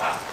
Wow.